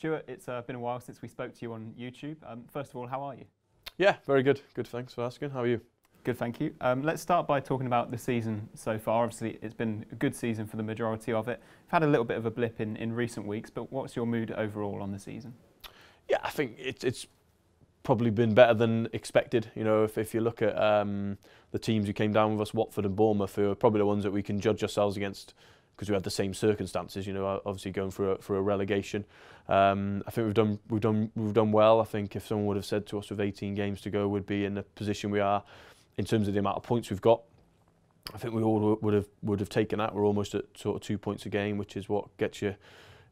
Stuart, it's uh, been a while since we spoke to you on YouTube. Um, first of all, how are you? Yeah, very good. Good, thanks for asking. How are you? Good, thank you. Um, let's start by talking about the season so far. Obviously, it's been a good season for the majority of it. We've had a little bit of a blip in, in recent weeks, but what's your mood overall on the season? Yeah, I think it, it's probably been better than expected. You know, if, if you look at um, the teams who came down with us, Watford and Bournemouth, who are probably the ones that we can judge ourselves against because we had the same circumstances. You know, obviously going for a, for a relegation. Um, I think we've done we've done we've done well. I think if someone would have said to us with 18 games to go, we'd be in the position we are in terms of the amount of points we've got. I think we all would have would have taken that. We're almost at sort of two points a game, which is what gets you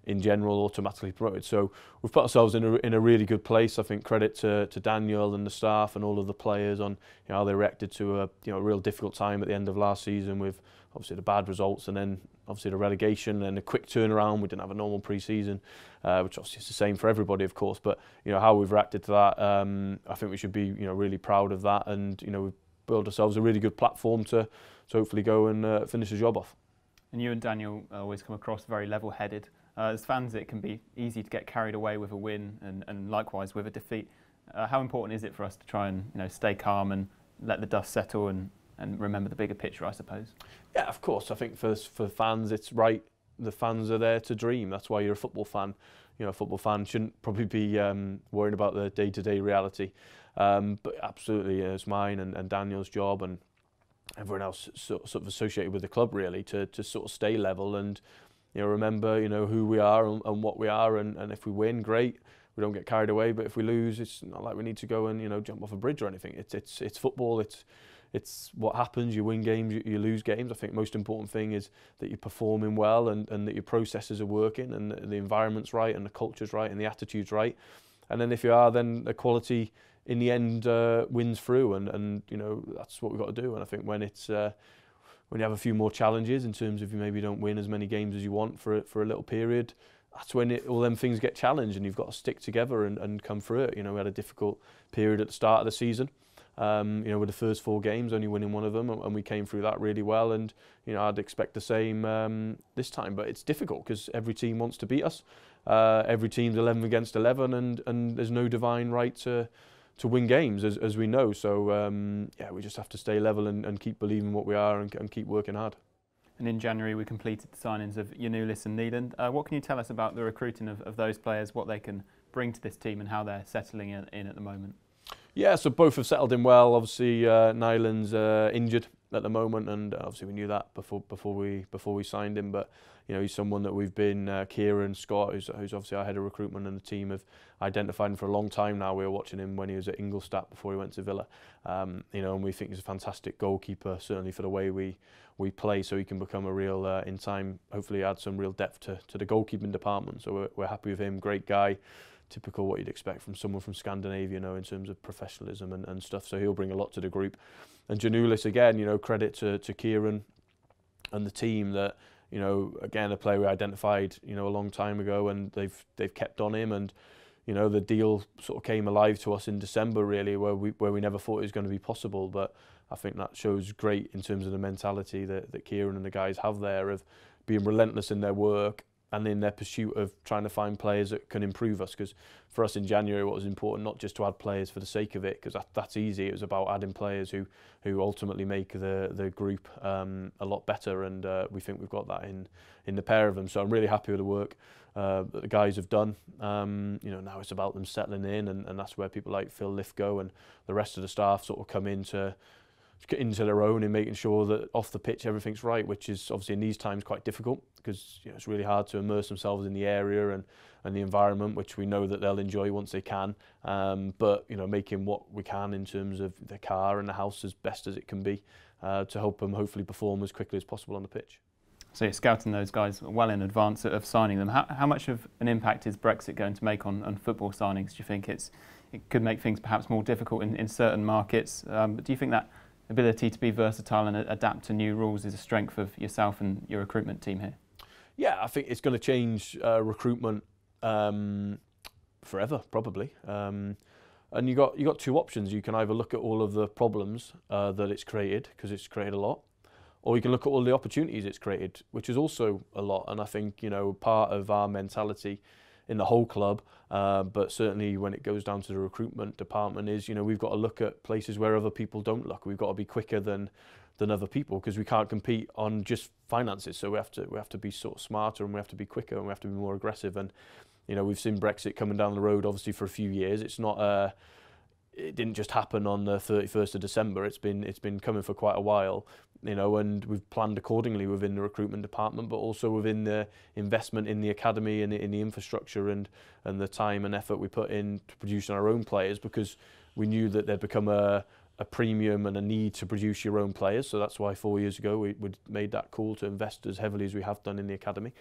in general automatically promoted. So we've put ourselves in a, in a really good place. I think credit to, to Daniel and the staff and all of the players on you know, how they reacted to a you know, a real difficult time at the end of last season with obviously the bad results and then obviously the relegation and a quick turnaround. We didn't have a normal pre-season, uh, which obviously is the same for everybody, of course. But you know how we've reacted to that, um, I think we should be you know really proud of that, and you know we've built ourselves a really good platform to to hopefully go and uh, finish the job off. And you and Daniel uh, always come across very level-headed. Uh, as fans, it can be easy to get carried away with a win and, and likewise with a defeat. Uh, how important is it for us to try and you know, stay calm and let the dust settle and, and remember the bigger picture, I suppose? Yeah, of course. I think for, for fans, it's right. The fans are there to dream. That's why you're a football fan. You know, a football fan shouldn't probably be um, worrying about the day-to-day reality. Um, but absolutely, it's mine and, and Daniel's job and everyone else sort of associated with the club really to, to sort of stay level and you know, remember, you know, who we are and, and what we are, and, and if we win, great. We don't get carried away, but if we lose, it's not like we need to go and you know jump off a bridge or anything. It's it's it's football. It's it's what happens. You win games, you, you lose games. I think most important thing is that you're performing well and, and that your processes are working and the, the environment's right and the culture's right and the attitude's right. And then if you are, then the quality in the end uh, wins through, and and you know that's what we've got to do. And I think when it's uh, when you have a few more challenges in terms of you maybe don't win as many games as you want for for a little period, that's when it, all them things get challenged and you've got to stick together and, and come through it. You know, we had a difficult period at the start of the season. Um, you know, with the first four games, only winning one of them, and, and we came through that really well. And you know, I'd expect the same um, this time, but it's difficult because every team wants to beat us. Uh, every team's 11 against 11, and and there's no divine right to to win games, as, as we know. So, um, yeah, we just have to stay level and, and keep believing what we are and, and, keep working hard. And in January, we completed the signings of Giannoulis and Nyland. Uh, what can you tell us about the recruiting of, of those players, what they can bring to this team, and how they're settling in, in at the moment? Yeah, so both have settled in well. Obviously, uh, Nyland's uh, injured at the moment, and obviously we knew that before before we before we signed him. But you know, he's someone that we've been uh, Kieran Scott, who's, who's obviously our head of recruitment, and the team have identified him for a long time now. We were watching him when he was at Ingolstadt before he went to Villa. Um, you know, and we think he's a fantastic goalkeeper, certainly for the way we we play. So he can become a real uh, in time. Hopefully, add some real depth to to the goalkeeping department. So we're, we're happy with him. Great guy typical what you'd expect from someone from Scandinavia, you know, in terms of professionalism and, and stuff. So he'll bring a lot to the group. And Giannoulis, again, you know, credit to, to Kieran and the team that, you know, again, a player we identified, you know, a long time ago and they've they've kept on him and, you know, the deal sort of came alive to us in December really where we where we never thought it was going to be possible. But I think that shows great in terms of the mentality that, that Kieran and the guys have there of being relentless in their work and in their pursuit of trying to find players that can improve us. Because for us in January, what was important not just to add players for the sake of it, because that, that's easy. It was about adding players who who ultimately make the the group um, a lot better, and uh, we think we've got that in in the pair of them. So I'm really happy with the work uh, that the guys have done. Um, you know, now it's about them settling in, and, and that's where people like Phil Lithgow and the rest of the staff sort of come in to into their own in making sure that off the pitch everything's right, which is obviously in these times quite difficult because you know, it's really hard to immerse themselves in the area and, and the environment, which we know that they'll enjoy once they can. Um, but you know, making what we can in terms of the car and the house as best as it can be uh, to help them hopefully perform as quickly as possible on the pitch. So you're scouting those guys well in advance of signing them. How, how much of an impact is Brexit going to make on, on football signings? Do you think it's it could make things perhaps more difficult in, in certain markets? Um, but do you think that ability to be versatile and adapt to new rules is a strength of yourself and your recruitment team here? Yeah, I think it's going to change uh, recruitment um, forever, probably. Um, and you got you got two options. You can either look at all of the problems uh, that it's created because it's created a lot, or you can look at all the opportunities it's created, which is also a lot. And I think you know part of our mentality in the whole club. Uh, but certainly when it goes down to the recruitment department is, you know, we've got to look at places where other people don't look. We've got to be quicker than than other people because we can't compete on just finances. So we have to we have to be sort of smarter and we have to be quicker and we have to be more aggressive. And you know, we've seen Brexit coming down the road obviously for a few years. It's not a it didn't just happen on the 31st of December. It's been it's been coming for quite a while, you know, and we've planned accordingly within the recruitment department, but also within the investment in the academy and in the infrastructure and and the time and effort we put in to producing our own players because we knew that they'd become a a premium and a need to produce your own players. So that's why four years ago we, we made that call to invest as heavily as we have done in the academy.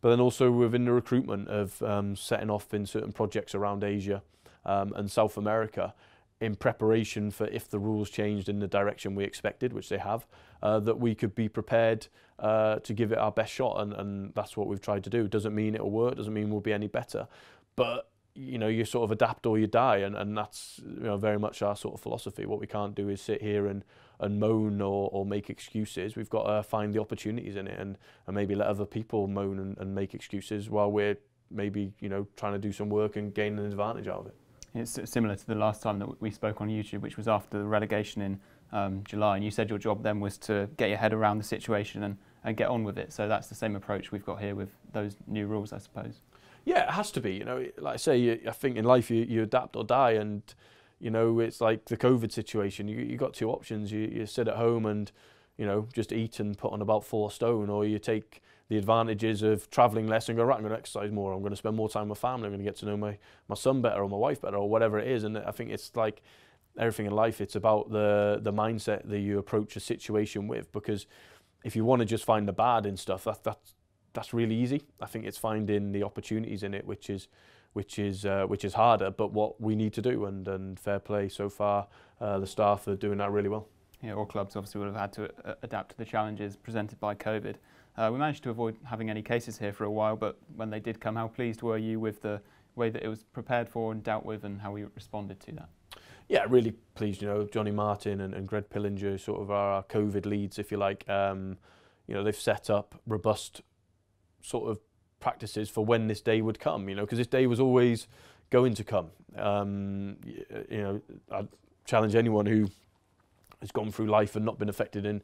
But then also within the recruitment of um, setting off in certain projects around Asia um, and South America in preparation for if the rules changed in the direction we expected, which they have, uh, that we could be prepared uh, to give it our best shot. And, and that's what we've tried to do. Doesn't mean it'll work, doesn't mean we'll be any better. But you know, you sort of adapt or you die, and, and that's you know very much our sort of philosophy. What we can't do is sit here and, and moan or, or make excuses. We've got to find the opportunities in it, and, and maybe let other people moan and, and make excuses while we're maybe you know trying to do some work and gain an advantage out of it. It's similar to the last time that we spoke on YouTube, which was after the relegation in um, July. And you said your job then was to get your head around the situation and, and get on with it. So that's the same approach we've got here with those new rules, I suppose. Yeah, it has to be. You know, like I say, I think in life you, you adapt or die. And, you know, it's like the COVID situation. You, you got two options. You, you sit at home and, you know, just eat and put on about four stone, or you take the advantages of travelling less and go, right, I'm going to exercise more, I'm going to spend more time with family, I'm going to get to know my, my son better or my wife better or whatever it is. And I think it's like everything in life, it's about the, the mindset that you approach a situation with because if you want to just find the bad in stuff, that, that's, that's really easy. I think it's finding the opportunities in it, which is which is uh, which is harder, but what we need to do. And, and fair play so far, uh, the staff are doing that really well. Yeah, all clubs obviously would have had to uh, adapt to the challenges presented by COVID. Uh, we managed to avoid having any cases here for a while, but when they did come, how pleased were you with the way that it was prepared for and dealt with and how we responded to that? Yeah, really pleased. You know, Johnny Martin and, and Greg Pillinger sort of our COVID leads, if you like. Um, you know, they've set up robust sort of practices for when this day would come, you know, because this day was always going to come. Um, you know, I challenge anyone who has gone through life and not been affected in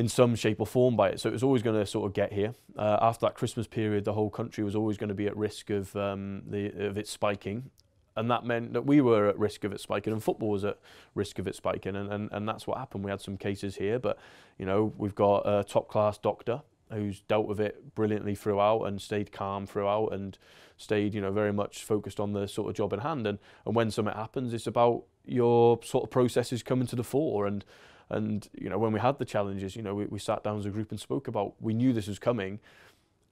in some shape or form by it. So it was always going to sort of get here. Uh, after that Christmas period, the whole country was always going to be at risk of um, the of it spiking. And that meant that we were at risk of it spiking and football was at risk of it spiking. And, and, and that's what happened. We had some cases here, but, you know, we've got a top-class doctor who's dealt with it brilliantly throughout and stayed calm throughout and stayed, you know, very much focused on the sort of job in hand. And, and when something happens, it's about your sort of processes coming to the fore and And you know, when we had the challenges, you know, we, we sat down as a group and spoke about we knew this was coming.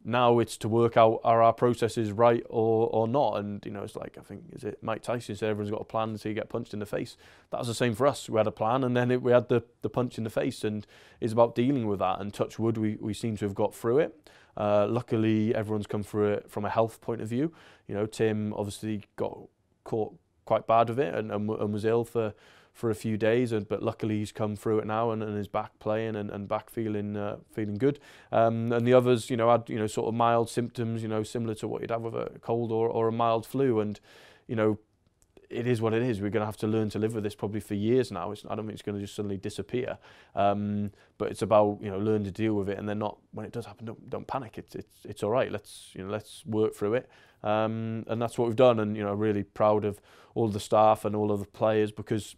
Now it's to work out are our processes right or or not. And you know, it's like I think is it Mike Tyson said everyone's got a plan until you get punched in the face. That was the same for us. We had a plan and then it, we had the the punch in the face, and it's about dealing with that. And touch wood, we we seem to have got through it. Uh, luckily, everyone's come through it from a health point of view. You know, Tim obviously got caught quite bad with it and, and, and was ill for for a few days, but luckily he's come through it now and, and is back playing and, and back feeling uh, feeling good. Um, and the others, you know, had you know sort of mild symptoms, you know, similar to what you'd have with a cold or, or a mild flu, and you know. It is what it is. We're going to have to learn to live with this probably for years now. It's, I don't think it's going to just suddenly disappear. Um, but it's about you know learn to deal with it, and then not when it does happen, don't, don't panic. It's it's it's all right. Let's you know let's work through it, um, and that's what we've done. And you know really proud of all the staff and all of the players because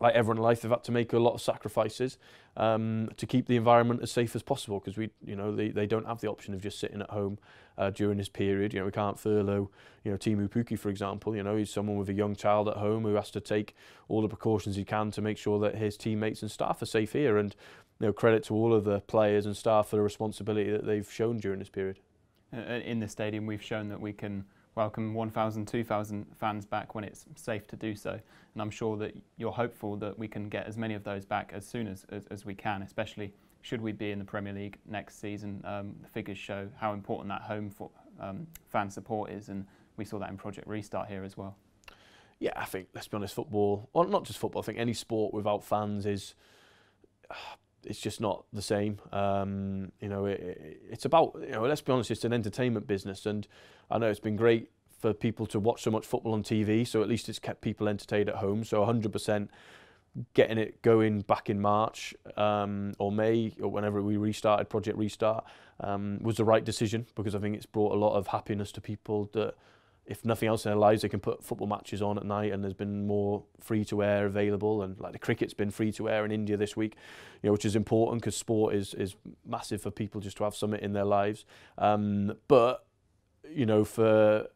like everyone in life, they've had to make a lot of sacrifices um, to keep the environment as safe as possible because we, you know, they, they don't have the option of just sitting at home uh, during this period. You know, we can't furlough, you know, Teemu Pukki, for example. You know, he's someone with a young child at home who has to take all the precautions he can to make sure that his teammates and staff are safe here. And, you know, credit to all of the players and staff for the responsibility that they've shown during this period. In the stadium, we've shown that we can welcome 1,000, 2,000 fans back when it's safe to do so. And I'm sure that you're hopeful that we can get as many of those back as soon as, as, as we can, especially should we be in the Premier League next season. Um, the figures show how important that home for, um, fan support is, and we saw that in Project Restart here as well. Yeah, I think, let's be honest, football, or not just football, I think any sport without fans is it's just not the same. Um, you know, it, it, it's about you know. Let's be honest, it's an entertainment business, and I know it's been great for people to watch so much football on TV. So at least it's kept people entertained at home. So 100% getting it going back in March um, or May or whenever we restarted Project Restart um, was the right decision because I think it's brought a lot of happiness to people that if nothing else in their lives, they can put football matches on at night, and there's been more free to air available, and like the cricket's been free to air in India this week, you know, which is important because sport is is massive for people just to have something in their lives. Um, but you know, for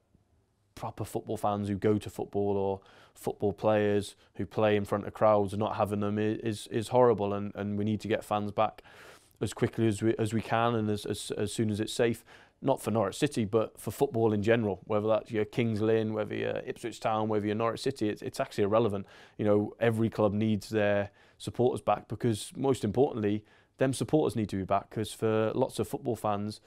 proper football fans who go to football or football players who play in front of crowds not having them is is horrible, and and we need to get fans back as quickly as we as we can and as as, as soon as it's safe not for Norwich City, but for football in general, whether that's your Kings Lynn, whether you're Ipswich Town, whether you're Norwich City, it's, it's actually irrelevant. You know, every club needs their supporters back because, most importantly, them supporters need to be back because for lots of football fans,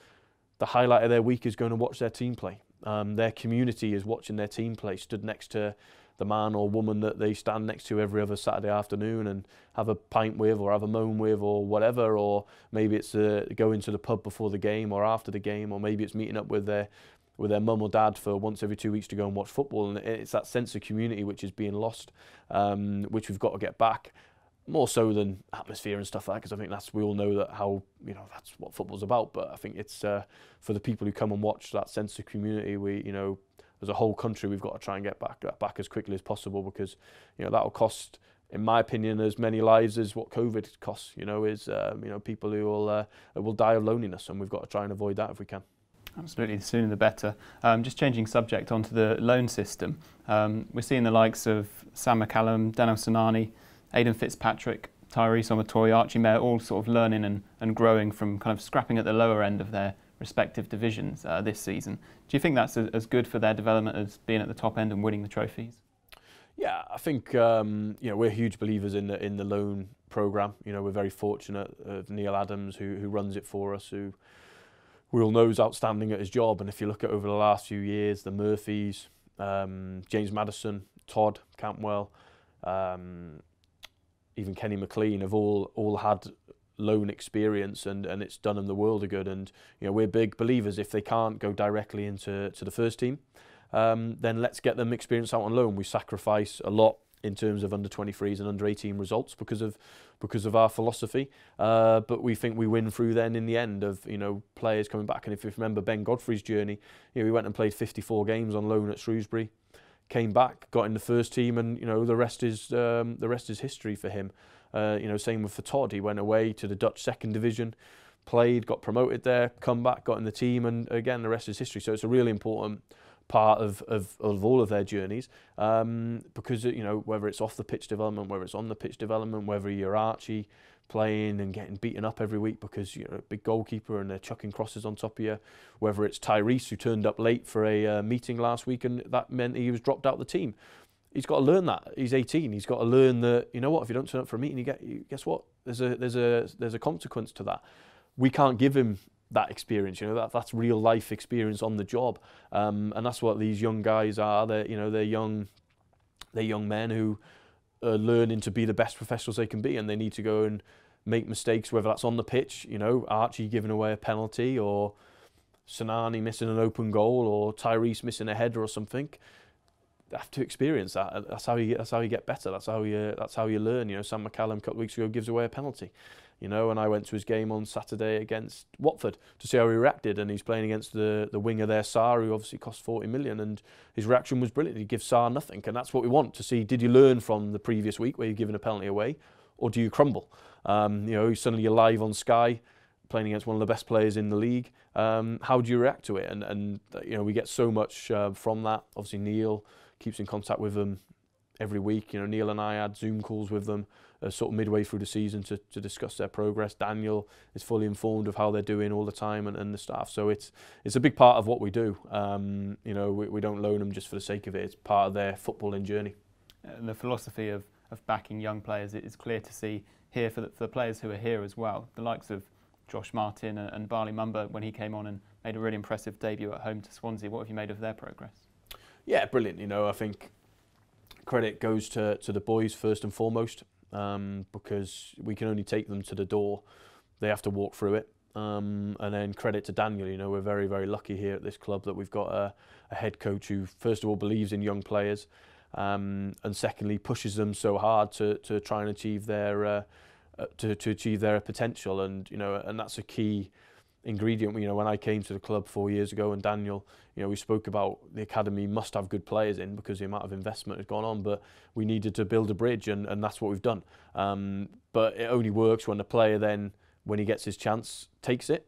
the highlight of their week is going to watch their team play. um, their community is watching their team play, stood next to the man or woman that they stand next to every other Saturday afternoon and have a pint with or have a moan with or whatever or maybe it's uh, going to the pub before the game or after the game or maybe it's meeting up with their with their mum or dad for once every two weeks to go and watch football. And it's that sense of community which is being lost um, which we've got to get back. More so than atmosphere and stuff like that because I think that's we all know that how you know that's what football's about but I think it's uh, for the people who come and watch that sense of community we you know as a whole country, we've got to try and get back back as quickly as possible because you know that will cost, in my opinion, as many lives as what COVID costs. You know, is um, you know people who will uh, will die of loneliness, and we've got to try and avoid that if we can. Absolutely, the sooner the better. Um, just changing subject onto the loan system, um, we're seeing the likes of Sam McCallum, Danel Sinani, Aidan Fitzpatrick, Tyrese Omotoye, Archie Mair, all sort of learning and, and growing from kind of scrapping at the lower end of their respective divisions uh, this season. Do you think that's as good for their development as being at the top end and winning the trophies? Yeah, I think um, you know we're huge believers in the in the loan program. You know we're very fortunate of Neil Adams who who runs it for us, who we all know is outstanding at his job. And if you look at over the last few years, the Murphys, um, James Maddison, Todd Cantwell, um, even Kenny McLean have all all had loan experience and, and it's done them the world of good. And you know we're big believers if they can't go directly into to the first team, um, then let's get them experience out on loan. We sacrifice a lot in terms of under 23s and under 18 results because of because of our philosophy. Uh, but we think we win through then in the end of you know players coming back. And if you remember Ben Godfrey's journey, you know, he went and played 54 games on loan at Shrewsbury, came back, got in the first team, and you know the rest is um, the rest is history for him. Uh, you know, same with for Todd. He went away to the Dutch second division, played, got promoted there, come back, got in the team, and again, the rest is history. So it's a really important part of, of, of all of their journeys um, because, you know, whether it's off the pitch development, whether it's on the pitch development, whether you're Archie playing and getting beaten up every week because you're a big goalkeeper and they're chucking crosses on top of you, whether it's Tyrese who turned up late for a uh, meeting last week and that meant he was dropped out of the team he's got to learn that. He's 18. He's got to learn that you know what if you don't turn up for a meeting, you get you, guess what? There's a there's a there's a consequence to that. We can't give him that experience. You know that that's real life experience on the job, um, and that's what these young guys are. They're you know they're young, they're young men who are learning to be the best professionals they can be, and they need to go and make mistakes, whether that's on the pitch. You know Archie giving away a penalty or. Sinani missing an open goal or Tyrese missing a header or something They have to experience that. That's how you that's how you get better. That's how you that's how you learn. You know, Sam McCallum a couple of weeks ago gives away a penalty. You know, and I went to his game on Saturday against Watford to see how he reacted, and he's playing against the the winger there, Sarr, who obviously cost 40 million, and his reaction was brilliant. He gives Sarr nothing, and that's what we want to see. Did you learn from the previous week where you've given a penalty away, or do you crumble? Um, you know, suddenly you're live on Sky playing against one of the best players in the league. Um, how do you react to it? And and you know, we get so much uh, from that. Obviously, Neil keeps in contact with them every week. You know, Neil and I had Zoom calls with them uh, sort of midway through the season to, to discuss their progress. Daniel is fully informed of how they're doing all the time and, and the staff. So it's it's a big part of what we do. Um, you know, we, we don't loan them just for the sake of it. It's part of their footballing journey. And the philosophy of, of backing young players is clear to see here for the, for the players who are here as well. The likes of Josh Martin and, and Bali Mumba when he came on and made a really impressive debut at home to Swansea. What have you made of their progress? Yeah, brilliant. You know, I think credit goes to, to the boys first and foremost. um, because we can only take them to the door. They have to walk through it. Um, and then credit to Daniel, you know, we're very, very lucky here at this club that we've got a, a head coach who, first of all, believes in young players um, and secondly pushes them so hard to, to try and achieve their uh, uh to, to achieve their potential and you know and that's a key ingredient. You know, when I came to the club four years ago, and Daniel, you know, we spoke about the academy must have good players in because the amount of investment has gone on, but we needed to build a bridge, and, and that's what we've done. Um, but it only works when the player then, when he gets his chance, takes it.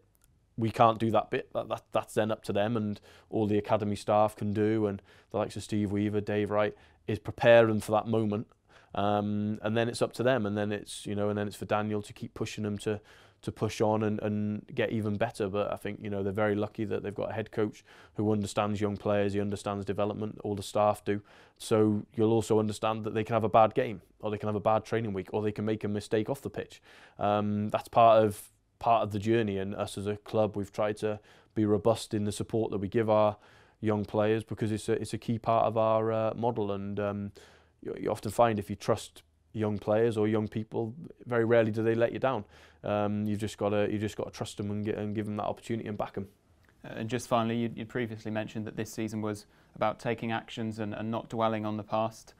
We can't do that bit. That, that that's then up to them, and all the academy staff can do, and the likes of Steve Weaver, Dave Wright, is prepare them for that moment. Um, and then it's up to them, and then it's you know, and then it's for Daniel to keep pushing them to to push on and, and get even better. But I think you know they're very lucky that they've got a head coach who understands young players, he understands development. All the staff do. So you'll also understand that they can have a bad game, or they can have a bad training week, or they can make a mistake off the pitch. Um, that's part of part of the journey. And us as a club, we've tried to be robust in the support that we give our young players because it's a it's a key part of our uh, model and. Um, you, you often find if you trust young players or young people, very rarely do they let you down. Um, you've just got to you just got to trust them and, get, and give them that opportunity and back them. Uh, and just finally, you, you previously mentioned that this season was about taking actions and, and not dwelling on the past.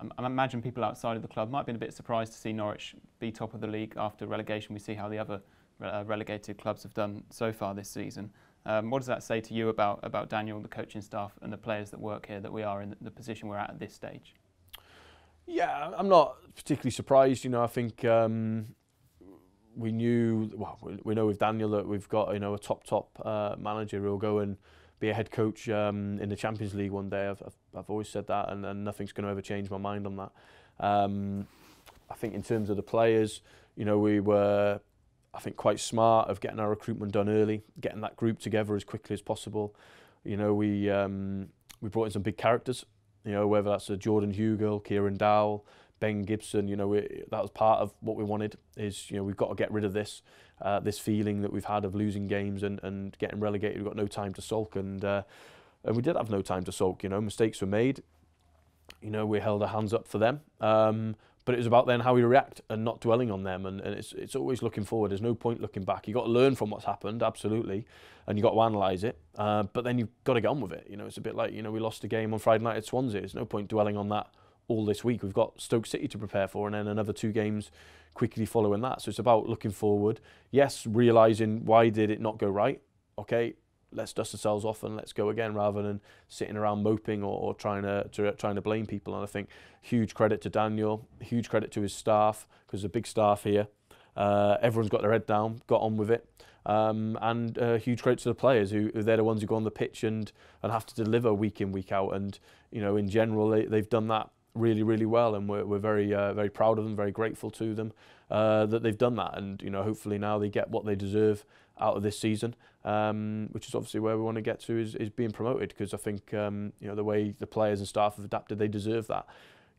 I, I imagine people outside of the club might been a bit surprised to see Norwich be top of the league after relegation. We see how the other uh, relegated clubs have done so far this season. Um, what does that say to you about, about Daniel, the coaching staff, and the players that work here that we are in the position we're at at this stage? Yeah, I'm not particularly surprised. You know, I think um, we knew, well, we know with Daniel that we've got you know a top top uh, manager who'll go and be a head coach um, in the Champions League one day. I've, I've, I've always said that, and, and nothing's going to ever change my mind on that. Um, I think in terms of the players, you know, we were, I think, quite smart of getting our recruitment done early, getting that group together as quickly as possible. You know, we um, we brought in some big characters You know, whether that's a Jordan Hugel, Kieran Dowell, Ben Gibson, you know, we, that was part of what we wanted is, you know, we've got to get rid of this, uh, this feeling that we've had of losing games and, and getting relegated. We've got no time to sulk and, uh, and we did have no time to sulk, you know, mistakes were made. You know, we held our hands up for them. Um, but it was about then how we react and not dwelling on them. And, and it's, it's always looking forward. There's no point looking back. You've got to learn from what's happened, absolutely, and you've got to analyse it. Uh, but then you've got to get on with it. You know, it's a bit like, you know, we lost a game on Friday night at Swansea. There's no point dwelling on that all this week. We've got Stoke City to prepare for and then another two games quickly following that. So it's about looking forward. Yes, realising why did it not go right. Okay, let's dust ourselves off and let's go again rather than sitting around moping or, or trying to, to, trying to blame people. And I think huge credit to Daniel, huge credit to his staff because a big staff here. Uh, everyone's got their head down, got on with it. Um, and uh, huge credit to the players who, who they're the ones who go on the pitch and, and have to deliver week in week out. And you know, in general, they, they've done that really, really well, and we're, we're very, uh, very proud of them, very grateful to them uh, that they've done that. And you know, hopefully now they get what they deserve out of this season, um, which is obviously where we want to get to is, is being promoted because I think um, you know the way the players and staff have adapted, they deserve that.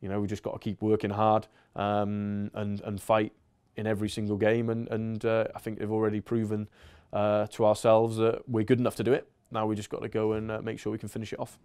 You know, we just got to keep working hard um, and and fight in every single game, and and uh, I think they've already proven uh, to ourselves that we're good enough to do it. Now we just got to go and uh, make sure we can finish it off.